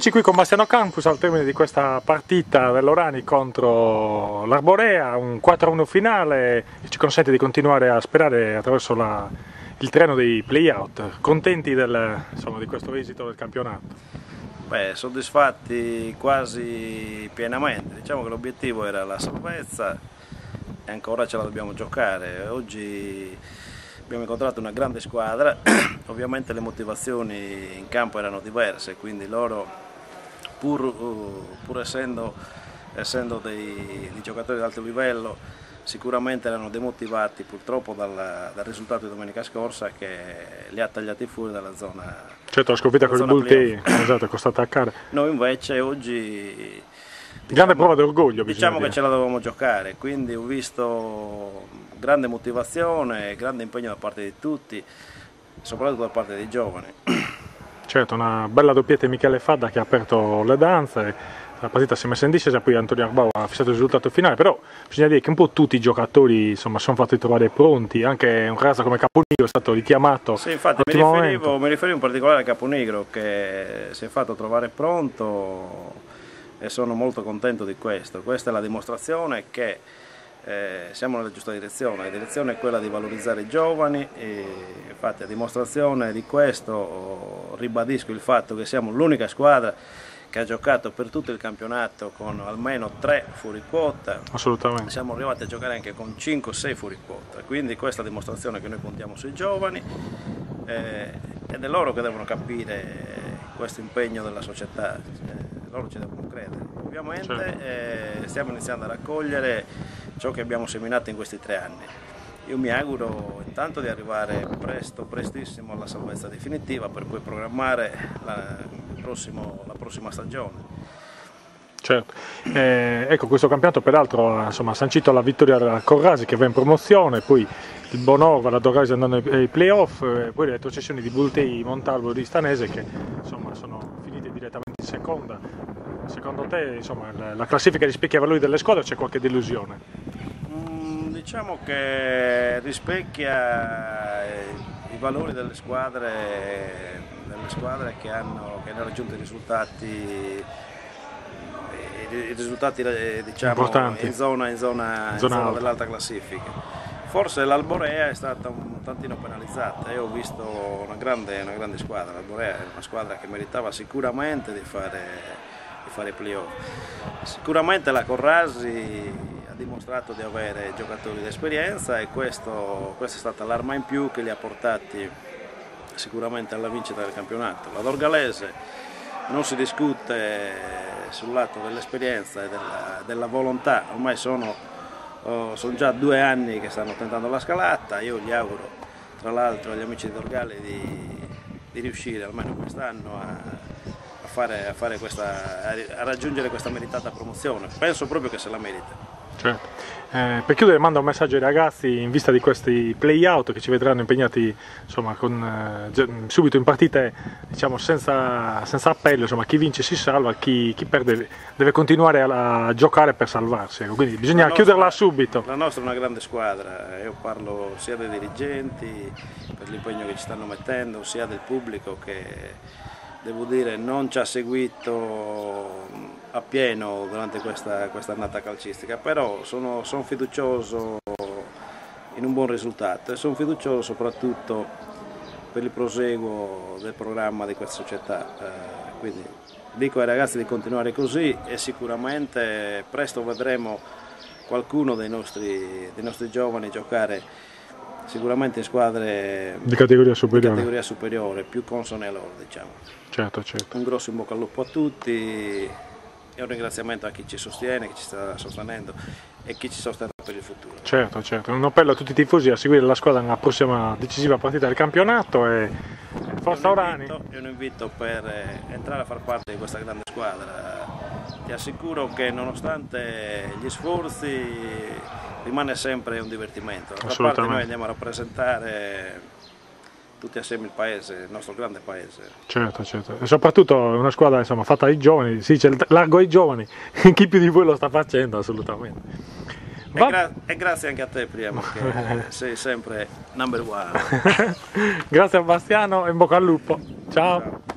Eccoci qui con Bastiano Campus al termine di questa partita dell'Orani contro l'Arborea, un 4-1 finale che ci consente di continuare a sperare attraverso la, il treno dei play-out. Contenti del, insomma, di questo esito del campionato? Beh, soddisfatti quasi pienamente, diciamo che l'obiettivo era la salvezza e ancora ce la dobbiamo giocare. Oggi abbiamo incontrato una grande squadra, ovviamente le motivazioni in campo erano diverse, quindi loro pur, uh, pur essendo, essendo dei, dei, giocatori di alto livello sicuramente erano demotivati purtroppo dal, dal, risultato di domenica scorsa che li ha tagliati fuori dalla zona Certo, la sconfitta con il Bulti esatto, è costata attaccare. Noi invece oggi Grande prova d'orgoglio. Diciamo dire. che ce la dovevamo giocare, quindi ho visto grande motivazione, grande impegno da parte di tutti, soprattutto da parte dei giovani. Certo, una bella doppietta di Michele Fadda che ha aperto le danze, la partita si è messa in discesa, poi Antonio Arbao ha fissato il risultato finale, però bisogna dire che un po' tutti i giocatori insomma, sono fatti trovare pronti, anche un ragazzo come Caponigro è stato richiamato. Sì, infatti mi riferivo, mi riferivo, in particolare a Caponigro che si è fatto trovare pronto e sono molto contento di questo. Questa è la dimostrazione che eh, siamo nella giusta direzione, la direzione è quella di valorizzare i giovani e infatti a dimostrazione di questo ribadisco il fatto che siamo l'unica squadra che ha giocato per tutto il campionato con almeno 3 fuori quota. Assolutamente. Siamo arrivati a giocare anche con 5-6 fuori quota, quindi questa dimostrazione che noi puntiamo sui giovani eh, ed è loro che devono capire questo impegno della società. Eh, loro ci devono credere. Ovviamente certo. eh, stiamo iniziando a raccogliere ciò che abbiamo seminato in questi tre anni. Io mi auguro intanto di arrivare presto, prestissimo alla salvezza definitiva per poi programmare la, prossimo, la prossima stagione. Certo, eh, ecco questo campionato peraltro ha sancito la vittoria della Corrasi che va in promozione, poi il Bonova, la Dorasi andando ai playoff, eh, poi le retrocessioni di Bultei, Montalvo e di Stanese che insomma, sono finite direttamente in seconda. Secondo te insomma, la classifica rispecchia i valori delle squadre o c'è qualche delusione? Diciamo che rispecchia eh, i valori delle squadre, delle squadre che, hanno, che hanno raggiunto i risultati i risultati eh, diciamo, in zona, in zona, in zona dell'alta classifica. Forse l'Alborea è stata un tantino penalizzata, io ho visto una grande, una grande squadra, l'Alborea è una squadra che meritava sicuramente di fare, di fare playoff. Sicuramente la Corrasi dimostrato di avere giocatori di esperienza e questo, questa è stata l'arma in più che li ha portati sicuramente alla vincita del campionato. La Dorgalese non si discute sul lato dell'esperienza e della, della volontà, ormai sono Oh, sono già due anni che stanno tentando la scalata, io gli auguro tra l'altro agli amici di Dorgali di, di riuscire almeno quest'anno a, a, fare questa, a raggiungere questa meritata promozione, penso proprio che se la merita. Certo. Eh, per chiudere manda un messaggio ai ragazzi in vista di questi play-out che ci vedranno impegnati insomma, con, eh, subito in partite diciamo, senza, senza, appello, insomma, chi vince si salva, chi, chi perde deve continuare a, a, giocare per salvarsi, ecco. quindi bisogna nostra, chiuderla subito. La nostra è una grande squadra, io parlo sia dei dirigenti per l'impegno che ci stanno mettendo, sia del pubblico che devo dire non ci ha seguito appieno durante questa, questa annata calcistica, però sono, sono fiducioso in un buon risultato e sono fiducioso soprattutto per il proseguo del programma di questa società. Eh, quindi dico ai ragazzi di continuare così e sicuramente presto vedremo qualcuno dei nostri, dei nostri giovani giocare sicuramente in squadre di categoria superiore, di categoria superiore più consone a loro. Diciamo. Certo, certo. Un grosso in bocca al lupo a tutti e un ringraziamento a chi ci sostiene, chi ci sta sostenendo e chi ci sosterrà per il futuro. Certo, certo, un appello a tutti i tifosi a seguire la squadra nella prossima decisiva partita del campionato e forza Orani. È un invito per eh, entrare a far parte di questa grande squadra. Ti assicuro che nonostante gli sforzi rimane sempre un divertimento. Da parte noi andiamo a rappresentare tutti assieme il paese, il nostro grande paese. Certo, certo. E soprattutto una squadra insomma, fatta dai giovani, si dice largo ai giovani, chi più di voi lo sta facendo assolutamente. E, gra e, grazie anche a te Primo, che sei sempre number one. grazie a Bastiano e in bocca al lupo. Ciao. Ciao.